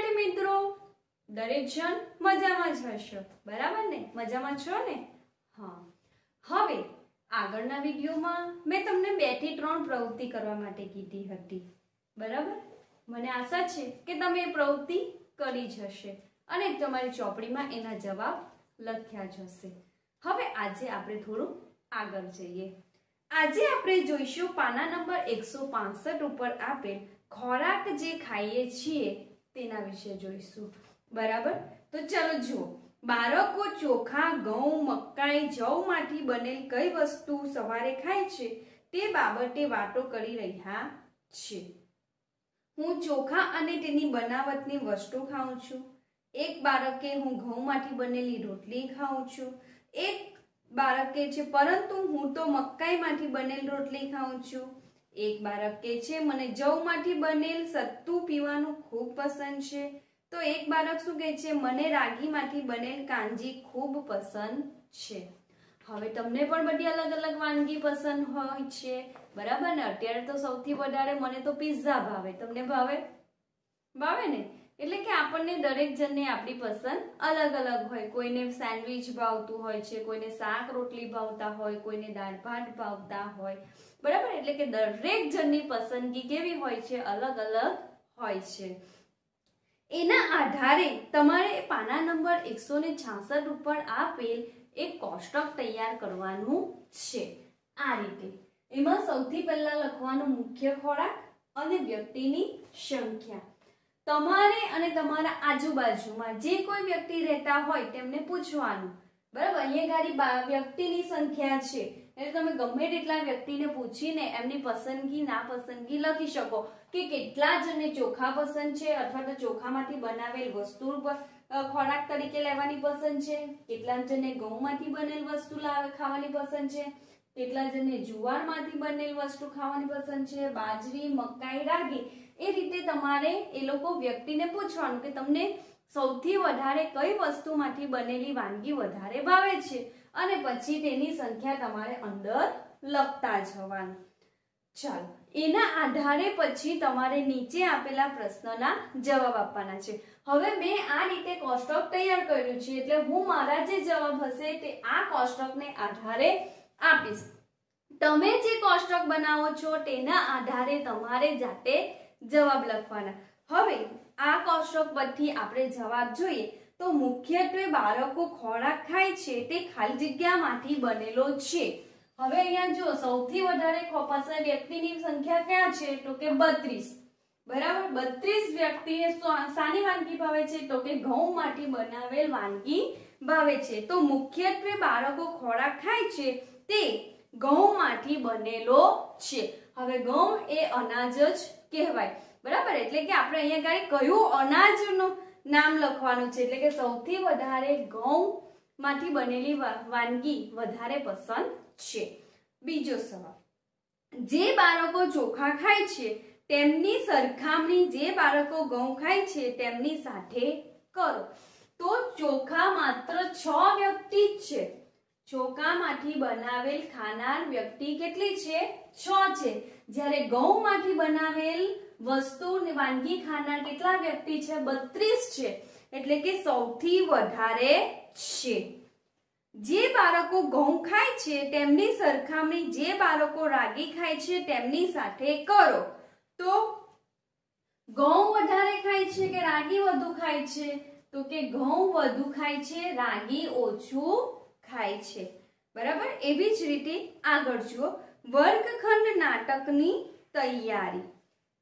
વિદ્યાર્થી મિત્રો? દરેક જણ મજામાં જ હશો. બરાબર ને? મજામાં છો ને? હા. હવે, આગળના વિડીયોમાં મેં તમને બેથી ત્રણ પ્રવૃત્તિ કરવા માટે કીધી હતી. બરાબર? મને આશા છે કે તમે એ પ્રવૃત્તિ કરી જ હશે અને તમારી ચોપડીમાં એના જવાબ લખ્યા જ હશે. હવે આજે આપણે થોડું આગળ જઈએ. આજે આપણે જોઈશું પાના નંબર એકસો ઉપર આપેલ ખોરાક જે ખાઈએ છીએ તેના વિશે જોઈશું. બરાબર? તો ચલો જુઓ. બાળકો ચોખા, ઘઉં, મકાઈ જવમાંથી બનેલ કઈ વસ્તુ સવારે ખાય છે? તે બાબતે વાતો કરી રહ્યા છે. હું ચોખા અને તેની બનાવટની વસ્તુ ખાઉં છું. એક બાળકે હું ઘઉંમાંથી બનેલી રોટલી ખાઉં છું. એક બાળકે છે, પરંતુ હું તો મકાઈમાંથી બનેલ રોટલી ખાઉં છું. એક બાળક કે છે, મને જવમાંથી બનેલ સત્તુ પીવાનું ખૂબ પસંદ છે. તો એક બાળક શું કહે છે, મને રાગીમાંથી બનેલ કાંજી ખૂબ પસંદ છે. હવે તમને પણ બધી અલગ અલગ વાનગી પસંદ હોય છે. બરાબર ને? અત્યારે તો સૌથી વધારે મને તો પિઝા ભાવે. તમને ભાવે? ભાવે ને? એટલે કે આપણને દરેક જણને આપણી પસંદ અલગ અલગ હોય. કોઈને સેન્ડવિચ ભાવતું હોય છે, કોઈને શાક રોટલી ભાવતા હોય, કોઈને દાળ ભાત ભાવતા હોય. બરાબર? એટલે કે દરેક જણની પસંદગી કેવી હોય છે? અલગ અલગ હોય છે. એના આધારે તમારે પાના નંબર એકસો ને છાસઠ ઉપર આપેલ એક કોષ્ટક તૈયાર કરવાનું છે. આ રીતે. એમાં સૌથી પહેલા લખવાનું મુખ્ય ખોરાક અને વ્યક્તિની સંખ્યા. તમારે અને તમારા આજુબાજુમાં જે કોઈ વ્યક્તિ રહેતા હોય તેમને પૂછવાનું. બરાબર? અહીંયા ગાડી વ્યક્તિની સંખ્યા છે. એટલે તમે ગમે તેટલા વ્યક્તિને પૂછીને એમની પસંદગી ના પસંદગી લખી શકો કે કેટલા જણને ચોખા પસંદ છે અથવા તો ચોખામાંથી બનાવેલ વસ્તુ ખોરાક તરીકે લેવાની પસંદ છે? કેટલા જણને ઘઉંમાંથી બનેલ વસ્તુ ખાવાની પસંદ છે? કેટલા જણને જુવારમાંથી બનેલ વસ્તુ ખાવાની પસંદ છે, બાજરી, મકાઈ, રાગી. એ રીતે તમારે એ લોકો વ્યક્તિને પૂછવાનું કે તમને સૌથી વધારે કઈ વસ્તુમાંથી બનેલી વાનગી વધારે ભાવે છે? અને પછી તેની સંખ્યા તમારે અંદર લખતા જવાનું. ચાલો, એના આધારે પછી તમારે નીચે આપેલા પ્રશ્નના જવાબ આપવાના છે. હવે મેં આ રીતે કોષ્ટક તૈયાર કર્યું છે, એટલે હું મારા જે જવાબ હશે તે આ કોષ્ટકને આધારે આપીશ. તમે જે કોષ્ટક બનાવો છો તેના આધારે તમારે જાતે જવાબ લખવાના. હવે આ કોષ્ટક પરથી આપણે જવાબ જોઈએ તો મુખ્યત્વે બાળકો ખોરાક ખાય છે તે ખાલી જગ્યામાંથી બનેલો છે. હવે અહીંયા જો સૌથી વધારે ખોપાસા વ્યક્તિની સંખ્યા ક્યાં છે તો કે બત્રીસ. બરાબર? બત્રીસ વ્યક્તિને સાની વાનગી ભાવે છે તો કે ઘઉંમાંથી બનાવેલ વાનગી ભાવે છે. તો મુખ્યત્વે બાળકો ખોરાક ખાય છે તે ઘઉંમાંથી બનેલો છે. હવે ઘઉં એ અનાજ જ કહેવાય. બરાબર? એટલે કે આપણે અહીંયા ગાડી કયું અનાજનું નામ લખવાનું છે? એટલે કે સૌથી વધારે ઘઉં માંથી બનેલી વાનગી વધારે પસંદ છે. બીજો સવાલ. જે બાળકો ચોખા ખાય છે, તેમની સરખામણી જે બાળકો ઘઉં ખાય છે, તેમની સાથે કરો. તો ચોખા માત્ર છ વ્યક્તિ જ છે. ચોખામાંથી બનાવેલ ખાનાર વ્યક્તિ કેટલી છે? છ છે. જ્યારે ઘઉંમાંથી બનાવેલ વસ્તુ વાનગી ખાનાર કેટલા વ્યક્તિ છે? બત્રીસ છે. એટલે કે સૌથી વધારે છે. જે બાળકો ઘઉં ખાય છે, તેમની સરખામણી જે બાળકો રાગી ખાય છે, તેમની સાથે કરો. તો ઘઉં વધારે ખાય છે કે રાગી વધુ ખાય છે? તો કે ઘઉં વધુ ખાય છે, રાગી ઓછું ખાય છે. બરાબર? એવી જ રીતે આગળ જુઓ. વર્ગખંડ નાટકની તૈયારી.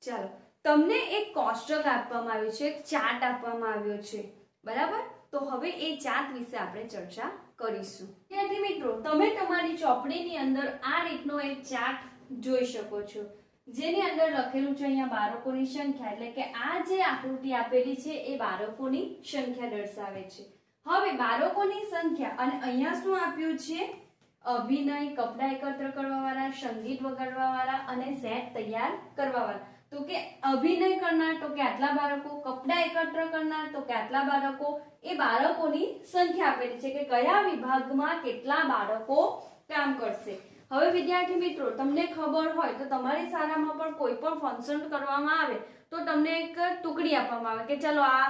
ચાલો, તમને એક કોષ્ટક આપવામાં આવ્યું છે, એક ચાર્ટ આપવામાં આવ્યો છે. બરાબર? તો હવે એ ચાર્ટ વિશે આપણે ચર્ચા કરીશું. વિદ્યાર્થી મિત્રો, તમે તમારી ચોપડીની અંદર આ રીતનો એક ચાર્ટ જોઈ શકો છો. જેની અંદર લખેલું છે અહીંયા બાળકોની સંખ્યા. એટલે કે આ જે આકૃતિ આપેલી છે, એ બાળકોની સંખ્યા દર્શાવે છે. હવે બાળકોની સંખ્યા, અને અહીંયા શું આપ્યું છે? અભિનય, કપડા એકત્ર કરવા વાળા સંગીત વગાડવા વાળા અને સેટ તૈયાર કરવા વાળા તો કે અભિનય કરનાર તો કે આટલા બાળકો, કપડા એકત્ર કરનાર તો કે આટલા બાળકો, એ બાળકોની સંખ્યા આપેલી છે કે કયા વિભાગમાં કેટલા બાળકો કામ કરશે. હવે વિદ્યાર્થી મિત્રો, તમને ખબર હોય તો તમારી શાળામાં પણ કોઈ પણ ફંક્શન કરવામાં આવે તો તમને એક ટુકડી આપવામાં આવે કે ચાલો આ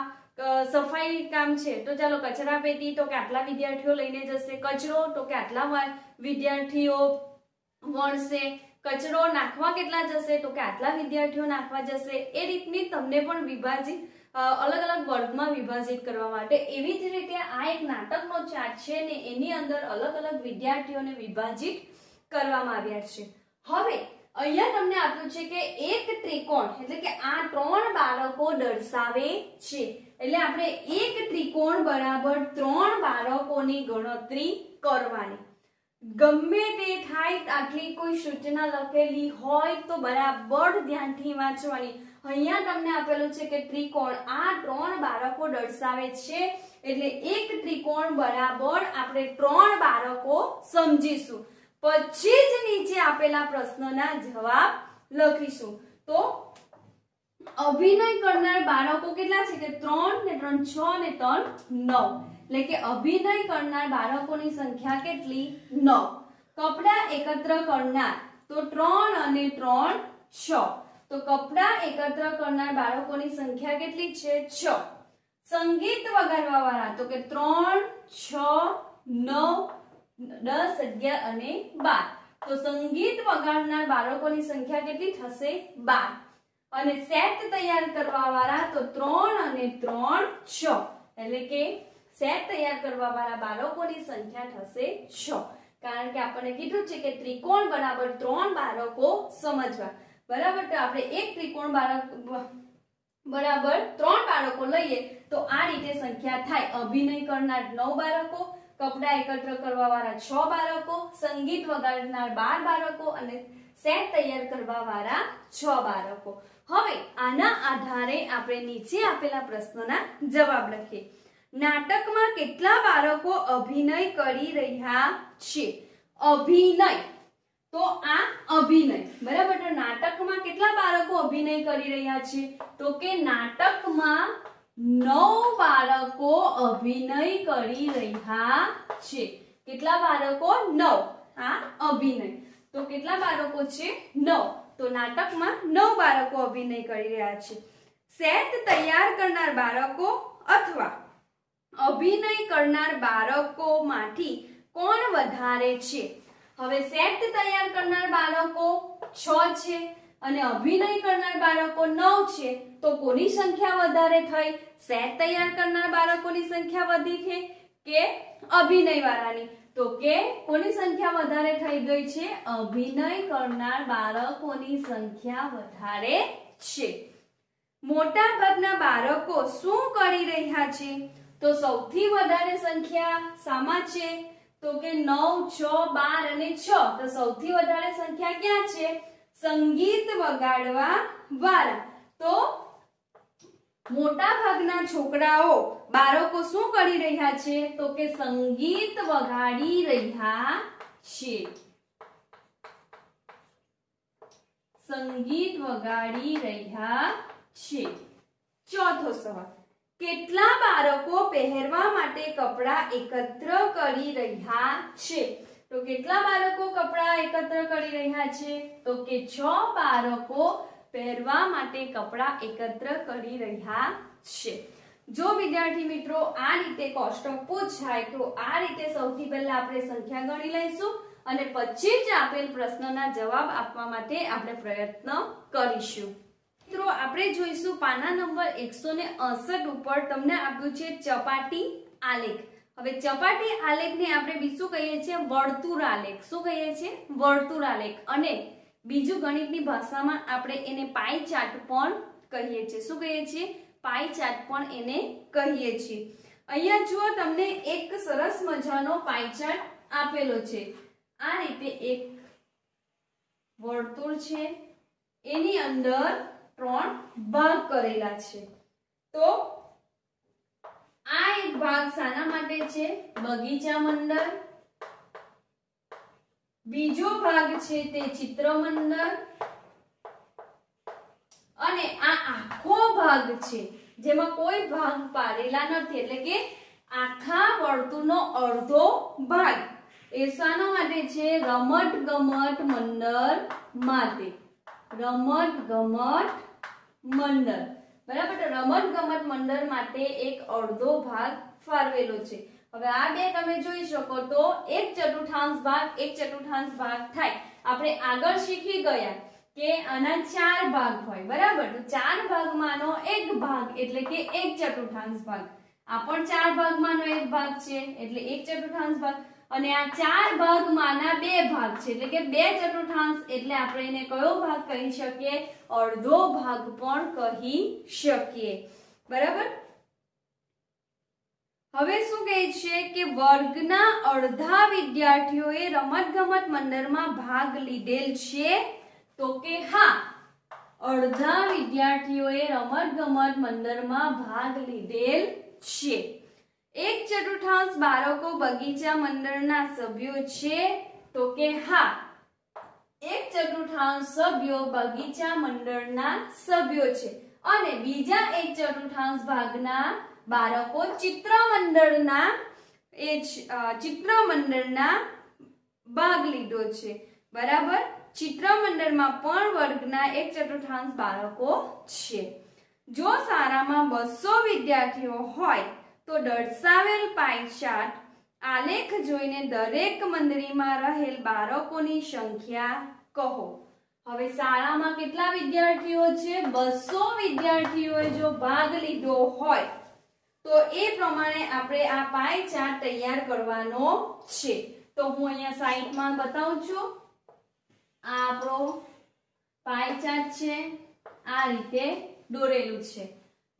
સફાઈ કામ છે, તો ચાલો કચરા પેટી તો કે આટલા વિદ્યાર્થીઓ લઈને જશે? કચરો તો કે આટલા વિદ્યાર્થીઓ વણશે? કચરો નાખવા કેટલા જશે? તો કે આટલા વિદ્યાર્થીઓ નાખવા જશે? એ રીતની તમને પણ વિભાજિત અલગ અલગ વર્ગમાં વિભાજિત કરવા માટે એવી જ રીતે આ એક નાટકનો ચાર્ટ છે ને, એની અંદર અલગ અલગ વિદ્યાર્થીઓને વિભાજિત કરવામાં આવ્યા છે. હવે, અહીંયા તમને આપ્યું છે કે એક ત્રિકોણ, એટલે કે આ ત્રણ બાળકો દર્શાવે છે. એટલે આપણે એક ત્રિકોણ બરાબર ત્રણ બાળકોની ગણતરી કરવાની. ગમે તે થાય આટલી કોઈ સૂચના લખેલી હોય તો બરાબર ધ્યાનથી વાંચવાની. અહીંયા તમને આપેલું છે કે ત્રિકોણ આ ત્રણ બાળકો દર્શાવે છે. એટલે એક ત્રિકોણ બરાબર આપણે ત્રણ બાળકો સમજીશું. પછી જ નીચે આપેલા પ્રશ્નના જવાબ લખીશું. તો અભિનય કરનાર બાળકો કેટલા છે કે ત્રણ ને ત્રણ, છ ને ત્રણ, નવ. એટલે કે અભિનય કરનાર બાળકોની સંખ્યા કેટલી? નવ. કપડા એકત્ર કરનાર, તો ત્રણ અને ત્રણ, છ. તો કપડા એકત્ર કરનાર બાળકોની સંખ્યા કેટલી છે? છ. સંગીત વગાડવા વાળા તો કે ત્રણ, છ, નવ, દસ, અગિયાર અને બાર. તો સંગીત વગાડનાર બાળકોની સંખ્યા કેટલી થશે? બાર. અને સેટ તૈયાર કરવા વાળા તો ત્રણ અને ત્રણ છ. એટલે કે સેટ તૈયાર કરવા વાળા બાળકોની સંખ્યા થશે છ. કારણ કે આપણને કીધું છે કે ત્રિકોણ બરાબર ત્રણ બાળકો સમજવા. બરાબર? તો આપણે એક ત્રિકોણ બાળક, બરાબર ત્રણ બાળકો લઈએ તો આ રીતે સંખ્યા થાય. અભિનય કરનાર નવ બાળકો, કપડા એકત્ર કરવા વાળા છ બાળકો, સંગીત વગાડનાર બાર બાળકો અને સેટ તૈયાર કરવા વાળા છ બાળકો. હવે આના આધારે આપણે નીચે આપેલા પ્રશ્નોના જવાબ લખીએ. નાટકમાં કેટલા બાળકો અભિનય કરી રહ્યા છે? અભિનય. તો આ અભિનય. બરાબર? તો નાટકમાં કેટલા બાળકો અભિનય કરી રહ્યા છે? તો કે નાટકમાં નવ બાળકો અભિનય કરી રહ્યા છે. કેટલા બાળકો? નવ. આ અભિનય. તો કેટલા બાળકો છે? નવ. તો નાટકમાં નવ બાળકો અભિનય કરી રહ્યા છે. સેટ તૈયાર કરનાર બાળકો અથવા અભિનય કરનાર બાળકોમાંથી કોણ વધારે છે? હવે સેટ તૈયાર કરનાર બાળકો છ છે અને અભિનય કરનાર બાળકો નવ છે. તો કોની સંખ્યા વધારે થઈ? સેટ તૈયાર કરનાર બાળકોની સંખ્યા વધી છે કે અભિનય વાળાની તો કે કોની સંખ્યા વધારે થઈ ગઈ છે? અભિનય કરનાર બાળકોની સંખ્યા વધારે છે. મોટા ભાગના બાળકો શું કરી રહ્યા છે? તો સૌથી વધારે સંખ્યા શામાં છે? તો કે નવ, છ, બાર અને છ. તો સૌથી વધારે સંખ્યા ક્યાં છે? સંગીત વગાડવા વાળા. તો મોટા ભાગના છોકરાઓ બાળકો શું કરી રહ્યા છે? તો કે સંગીત વગાડી રહ્યા છે. સંગીત વગાડી રહ્યા છે. ચોથો સવાલ. કેટલા બાળકો પહેરવા માટે કપડાં એકત્ર કરી રહ્યા છે? તો કેટલા બાળકો કપડાં એકત્ર કરી રહ્યા છે? તો કે છ બાળકો પહેરવા માટે કપડાં એકત્ર કરી રહ્યા છે. જો વિદ્યાર્થી મિત્રો આ રીતે કોષ્ટક પૂછાય તો આ રીતે સૌથી પહેલા આપણે સંખ્યા ગણી લઈશું અને પછી જ આપેલ પ્રશ્નના જવાબ આપવા માટે આપણે પ્રયત્ન કરીશું. મિત્રો, આપણે જોઈશું પાના નંબર એકસો ને ઉપર તમને આપ્યું છે ચપાટી આલેખ. હવે ચપાટી આલેખને આપણે બીજું કહીએ છીએ વર્તુળ આલેખ. શું કહીએ છીએ? વર્તુળ આલેખ. અને બીજું ગણિતની ભાષામાં આપણે એને પાઈ ચાર્ટ પણ કહીએ છીએ. શું કહીએ છીએ? પાઈ ચાર્ટ પણ એને કહીએ છીએ. અહીંયા જુઓ તમને એક સરસ મજાનો પાઈ ચાર્ટ આપેલો છે. આ રીતે એક વર્તુળ છે. એની અંદર ત્રણ ભાગ કરેલા છે. તો આ એક ભાગ શાના માટે છે? બગીચા મંડળ બીજો ભાગ છે તે ચિત્ર મંડળ અને આ આખો ભાગ છે, જેમાં કોઈ ભાગ પાડેલા નથી, એટલે કે આખા વર્તુળનો અડધો ભાગ. એ શાના માટે છે રમત ગમત મંડળ માટે. રમત ગમત મંડળ. બરાબર રમત ગમત મંડળ માટે એક અડધો ભાગ ફાળવેલો છે. હવે આ બે તમે જોઈ શકો તો એક ચતુર્થાંશ ભાગ, એક ચતુર્થાંશ ભાગ થાય. આપણે આગળ શીખી ગયા કે આના ચાર ભાગ હોય, બરાબર? તો ચાર ભાગમાંનો એક ભાગ એટલે કે એક ચતુર્થાંશ ભાગ. આ પણ ચાર ભાગમાંનો એક ભાગ છે, એટલે એક ચતુર્થાંશ ભાગ. અને આ ચાર ભાગમાંના બે ભાગ છે, એટલે કે બે ચતુર્થાંશ, એટલે આપણે એને કયો ભાગ કહી શકીએ? અડધો ભાગ પણ કહી શકીએ. બરાબર? હવે શું કહે છે કે વર્ગના અડધા વિદ્યાર્થીઓએ રમતગમત મંડળમાં ભાગ લીધેલ છે? તો કે હા, અડધા વિદ્યાર્થીઓએ રમતગમત મંડળમાં ભાગ લીધેલ છે. એક ચતુર્થાંશ બાળકો બગીચા મંડળના સભ્યો છે. તો કે હા, એક ચતુર્થાંશ સભ્યો બગીચા મંડળના સભ્યો છે. અને બીજા એક ચતુર્થાંશ ભાગના બાળકો ચિત્ર મંડળના એ ચિત્ર મંડળના ભાગ લીધો છે. બરાબર? ચિત્ર મંડળમાં પણ વર્ગના એક ચતુર્થાંશ બાળકો છે. જો શાળામાં બસો વિદ્યાર્થીઓ હોય, તો દર્શાવેલ પાઈ આલેખ જોઈને દરેક મંડળીમાં રહેલ બાળકોની સંખ્યા કહો. હવે શાળામાં કેટલા વિદ્યાર્થીઓ છે? બસો વિદ્યાર્થીઓએ જો ભાગ લીધો હોય, તો એ પ્રમાણે આપણે આ પાય ચાર્ટ તૈયાર કરવાનો છે. તો હું અહીંયા સાઈડમાં બતાવું છું. આ આપણો પાય ચાર્ટ છે. આ રીતે દોરેલું છે.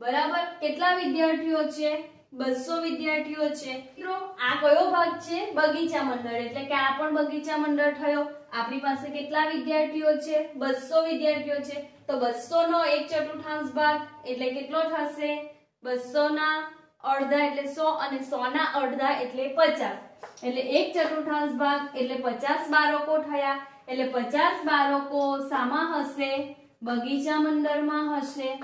બરાબર? કેટલા વિદ્યાર્થીઓ છે? બસો વિદ્યાર્થીઓ છે. મિત્રો, આ કયો ભાગ છે? બગીચા મંડળ. એટલે કે આ પણ બગીચા મંડળ થયો. આપણી પાસે કેટલા વિદ્યાર્થીઓ છે? બસો વિદ્યાર્થીઓ છે. તો બસો નો એક ચતુર્થાંશ ભાગ એટલે કેટલો થશે? બસો ના અડધા એટલે સો અને સો ના અડધા એટલે પચાસ. એટલે એક ચતુર્થાંશ ભાગ એટલે પચાસ બાળકો થયા. એટલે પચાસ બાળકો શામાં હશે? બગીચા મંડળમાં હશે.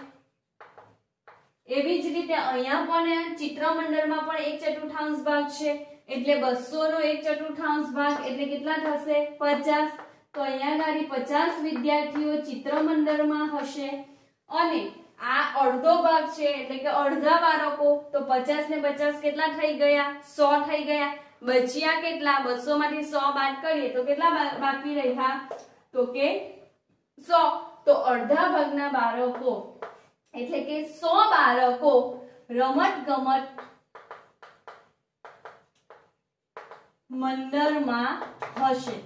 એવી જ રીતે અહીંયા પણ ચિત્ર મંડળમાં પણ એક ચતુર્થાંશ ભાગ છે. એટલે બસો નો એક ચતુર્થાંશ ભાગ, એટલે કેટલા થશે? પચાસ. તો અહીંયા ગાડી પચાસ વિદ્યાર્થીઓ ચિત્ર મંડળમાં હશે. અને આ અડધો ભાગ છે, એટલે કે અડધા બાળકો, તો પચાસ ને પચાસ કેટલા થઈ ગયા? સો થઈ ગયા. બચ્યા કેટલા? બસો માંથી સો બાદ કરીએ તો કેટલા બાકી રહ્યા? તો કે સો. તો અડધા ભાગના બાળકો એટલે કે સો બાળકો રમત ગમત મંડળમાં હશે.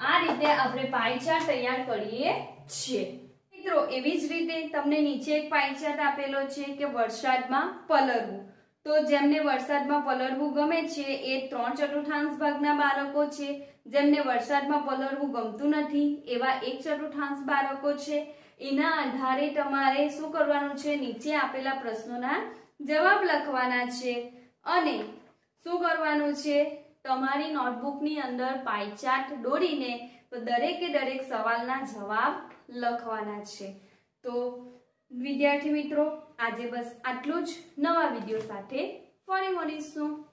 આ રીતે આપણે પાયચાર્ટ તૈયાર કરીએ છીએ. મિત્રો, એવી જ રીતે તમને નીચે એક પાયચાર્ટ આપેલો છે કે વરસાદમાં પલરવું તો જેમને વરસાદમાં પલરવું ગમે છે, એ ત્રણ ચતુર્થાંશ ભાગના બાળકો છે. જેમને વરસાદમાં પલરવું ગમતું નથી, એવા એક ચતુર્થાંશ બાળકો છે. એના આધારે તમારે શું કરવાનું છે? નીચે આપેલા પ્રશ્નોના જવાબ લખવાના છે. અને શું કરવાનું છે? તમારી નોટબુકની અંદર પાયચાર્ટ દોરીને દરેકે દરેક સવાલના જવાબ લખવાના છે. તો વિદ્યાર્થી મિત્રો, આજે બસ આટલું જ. નવા વીડિયો સાથે ફરી મળીશું.